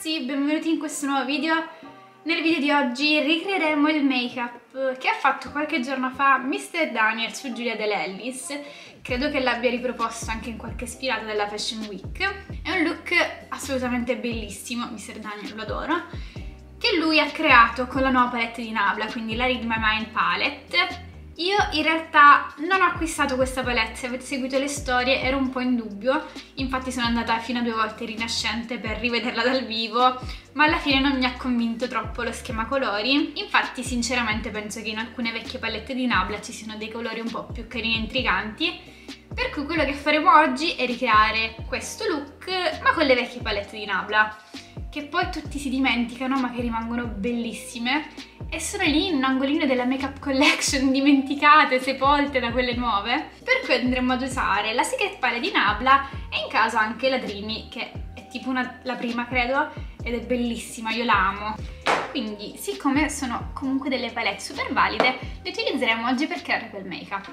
ragazzi, benvenuti in questo nuovo video. Nel video di oggi ricreeremo il make-up che ha fatto qualche giorno fa Mr. Daniel su Giulia Dell'Ellis. Credo che l'abbia riproposto anche in qualche ispirata della Fashion Week. È un look assolutamente bellissimo, Mr. Daniel lo adoro, che lui ha creato con la nuova palette di Nabla, quindi la Read My Mind Palette io in realtà non ho acquistato questa palette, se avete seguito le storie ero un po' in dubbio, infatti sono andata fino a due volte in Rinascente per rivederla dal vivo, ma alla fine non mi ha convinto troppo lo schema colori, infatti sinceramente penso che in alcune vecchie palette di Nabla ci siano dei colori un po' più carini e intriganti, per cui quello che faremo oggi è ricreare questo look ma con le vecchie palette di Nabla che poi tutti si dimenticano ma che rimangono bellissime e sono lì in un angolino della Makeup Collection dimenticate, sepolte da quelle nuove per cui andremo ad usare la Secret Palette di Nabla e in caso anche la Dreamy che è tipo una, la prima credo ed è bellissima, io la amo. Quindi siccome sono comunque delle palette super valide le utilizzeremo oggi per creare quel make-up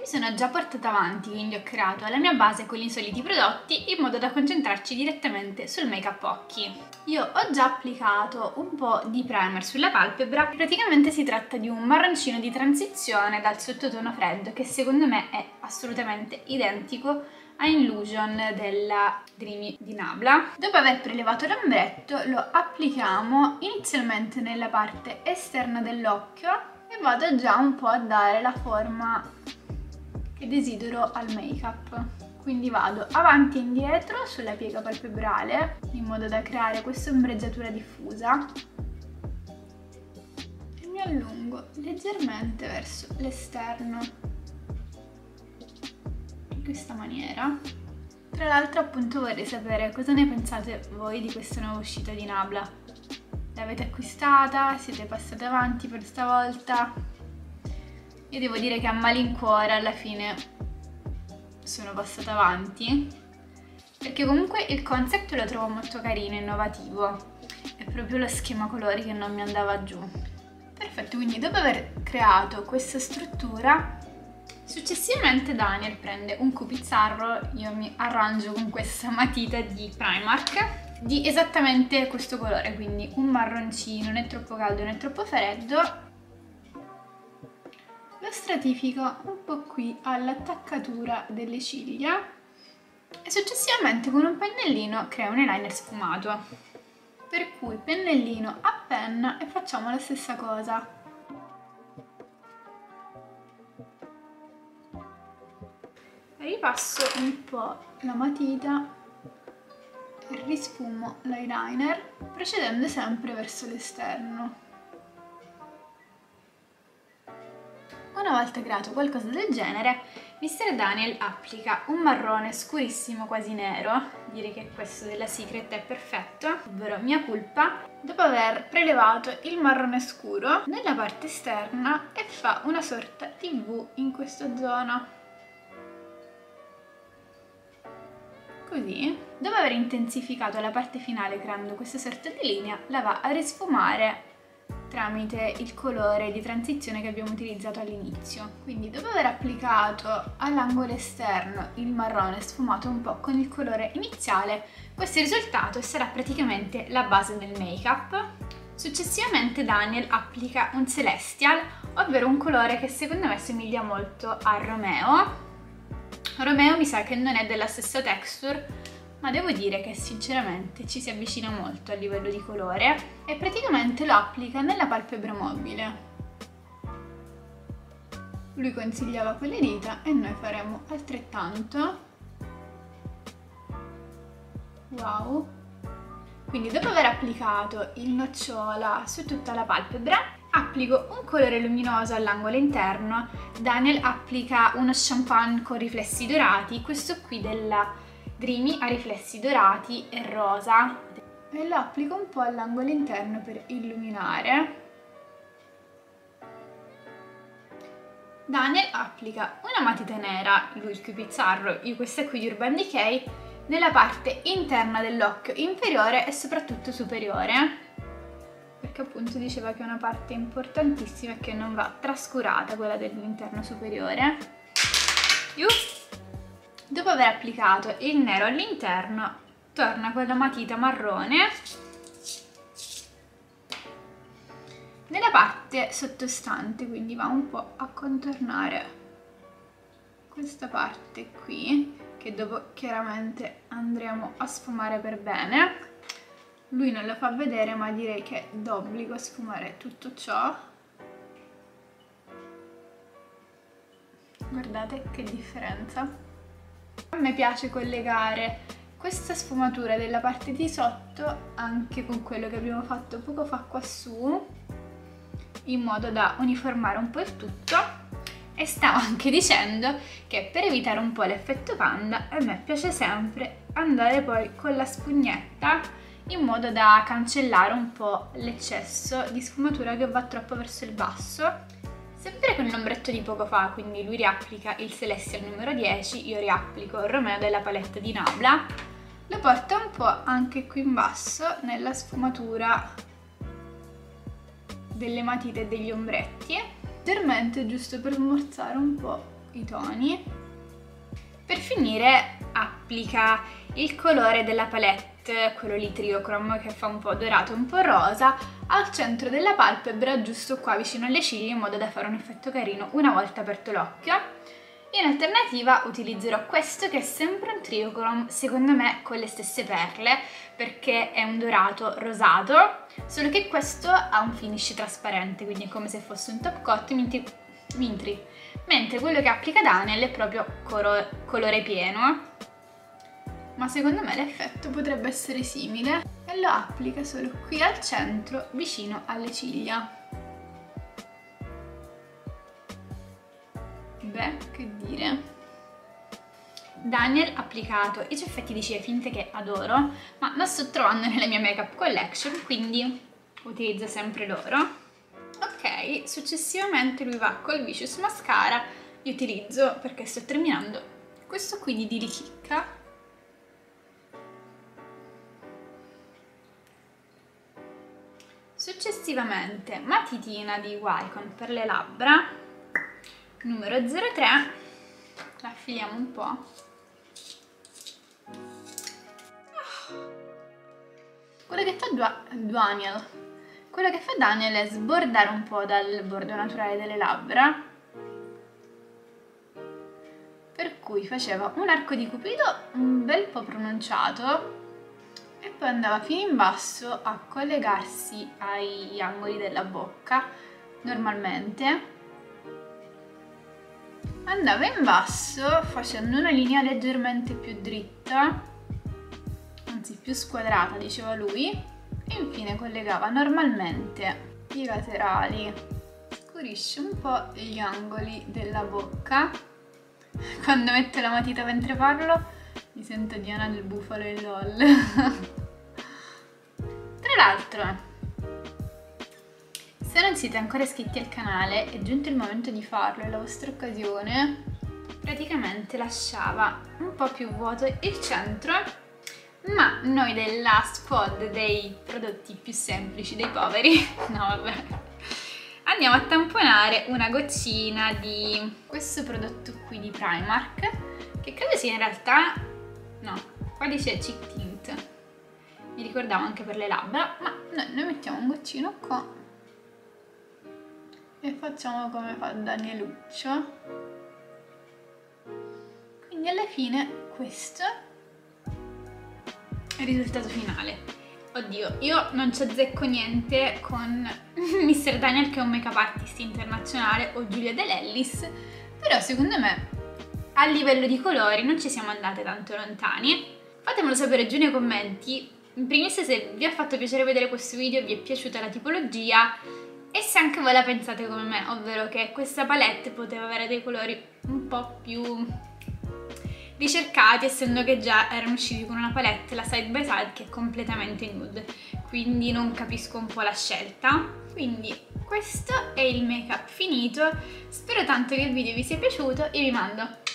mi sono già portata avanti, quindi ho creato la mia base con gli insoliti prodotti in modo da concentrarci direttamente sul make up occhi. Io ho già applicato un po' di primer sulla palpebra, praticamente si tratta di un marroncino di transizione dal sottotono freddo che secondo me è assolutamente identico a Illusion della Dreamy di Nabla. Dopo aver prelevato l'ombretto lo applichiamo inizialmente nella parte esterna dell'occhio e vado già un po' a dare la forma che desidero al make up quindi vado avanti e indietro sulla piega palpebrale in modo da creare questa ombreggiatura diffusa. E mi allungo leggermente verso l'esterno. In questa maniera. Tra l'altro appunto vorrei sapere cosa ne pensate voi di questa nuova uscita di Nabla. L'avete acquistata? siete passate avanti per stavolta? Io devo dire che a malincuore alla fine sono passata avanti perché comunque il concept lo trovo molto carino, innovativo. È proprio lo schema colori che non mi andava giù. Perfetto, quindi dopo aver creato questa struttura successivamente Daniel prende un cupizzarro io mi arrangio con questa matita di Primark di esattamente questo colore quindi un marroncino né troppo caldo né troppo freddo lo stratifico un po' qui all'attaccatura delle ciglia e successivamente con un pennellino creo un eyeliner sfumato. Per cui pennellino a penna e facciamo la stessa cosa. Ripasso un po' la matita e risfumo l'eyeliner procedendo sempre verso l'esterno. Una volta creato qualcosa del genere, Mr. Daniel applica un marrone scurissimo, quasi nero, direi che questo della Secret è perfetto, ovvero mia culpa, dopo aver prelevato il marrone scuro nella parte esterna e fa una sorta di V in questa zona. Così, dopo aver intensificato la parte finale creando questa sorta di linea, la va a risfumare tramite il colore di transizione che abbiamo utilizzato all'inizio. Quindi dopo aver applicato all'angolo esterno il marrone sfumato un po' con il colore iniziale, questo risultato sarà praticamente la base del make-up. Successivamente Daniel applica un Celestial, ovvero un colore che secondo me somiglia molto a Romeo. Romeo mi sa che non è della stessa texture, ma devo dire che sinceramente ci si avvicina molto a livello di colore e praticamente lo applica nella palpebra mobile. Lui consigliava quelle dita e noi faremo altrettanto. Wow! Quindi dopo aver applicato il nocciola su tutta la palpebra, applico un colore luminoso all'angolo interno. Daniel applica uno champagne con riflessi dorati, questo qui della Dreamy a riflessi dorati e rosa e lo applico un po' all'angolo interno per illuminare. Daniel applica una matita nera, lui il più pizzarro, io questa qui di Urban Decay, nella parte interna dell'occhio inferiore e soprattutto superiore perché appunto diceva che è una parte importantissima e che non va trascurata quella dell'interno superiore. Yup. Dopo aver applicato il nero all'interno, torna con la matita marrone nella parte sottostante, quindi va un po' a contornare questa parte qui, che dopo chiaramente andremo a sfumare per bene. Lui non lo fa vedere, ma direi che è d'obbligo sfumare tutto ciò. Guardate che differenza. A me piace collegare questa sfumatura della parte di sotto anche con quello che abbiamo fatto poco fa qua su in modo da uniformare un po' il tutto. E stavo anche dicendo che per evitare un po' l'effetto panda a me piace sempre andare poi con la spugnetta in modo da cancellare un po' l'eccesso di sfumatura che va troppo verso il basso Sempre con l'ombretto di poco fa, quindi lui riapplica il Celestial numero 10, io riapplico il Romeo della palette di Nabla, lo porta un po' anche qui in basso nella sfumatura delle matite e degli ombretti, leggermente giusto per smorzare un po' i toni. Per finire applica il colore della palette, quello lì triochrome che fa un po' dorato e un po' rosa, al centro della palpebra, giusto qua vicino alle ciglia, in modo da fare un effetto carino una volta aperto l'occhio. In alternativa utilizzerò questo che è sempre un triochrome, secondo me con le stesse perle, perché è un dorato rosato, solo che questo ha un finish trasparente, quindi è come se fosse un top coat mintri, mintri. mentre quello che applica Daniel è proprio colore pieno, ma secondo me l'effetto potrebbe essere simile e lo applica solo qui al centro vicino alle ciglia. Beh, che dire. Daniel ha applicato i ciuffetti di ciglia finte che adoro, ma non sto trovando nella mia makeup collection, quindi utilizzo sempre loro. Ok, successivamente lui va col Vicious Mascara, io utilizzo, perché sto terminando, questo qui di Dili Chicca, Successivamente matitina di Wycon per le labbra, numero 03, la affiliamo un po'. Quello che fa Daniel, quello che fa Daniel è sbordare un po' dal bordo naturale delle labbra, per cui faceva un arco di cupido un bel po' pronunciato e poi andava fino in basso a collegarsi agli angoli della bocca normalmente. Andava in basso facendo una linea leggermente più dritta anzi più squadrata diceva lui e infine collegava normalmente i laterali. Scurisce un po' gli angoli della bocca. Quando metto la matita mentre parlo mi sento Diana del bufalo e lol. Tra l'altro, se non siete ancora iscritti al canale, è giunto il momento di farlo, è la vostra occasione. Praticamente lasciava un po' più vuoto il centro, ma noi della squad dei prodotti più semplici, dei poveri, no vabbè, andiamo a tamponare una goccina di questo prodotto qui di Primark, che credo sia in realtà no, qua dice cheek tint. Mi ricordavo anche per le labbra ma noi, noi mettiamo un goccino qua. E facciamo come fa Danieluccio. Quindi alla fine questo è il risultato finale. Oddio, io non ci azzecco niente con Mr. Daniel che è un make-up artist internazionale o Giulia Dell'Ellis, però secondo me a livello di colori non ci siamo andate tanto lontani. Fatemelo sapere giù nei commenti, in primis se vi ha fatto piacere vedere questo video, vi è piaciuta la tipologia e se anche voi la pensate come me, ovvero che questa palette poteva avere dei colori un po' più ricercati essendo che già erano usciti con una palette, la side by side, che è completamente nude. Quindi non capisco un po' la scelta. Quindi questo è il make up finito. Spero tanto che il video vi sia piaciuto e vi mando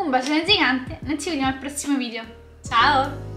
un bacione gigante, noi ci vediamo al prossimo video. Ciao!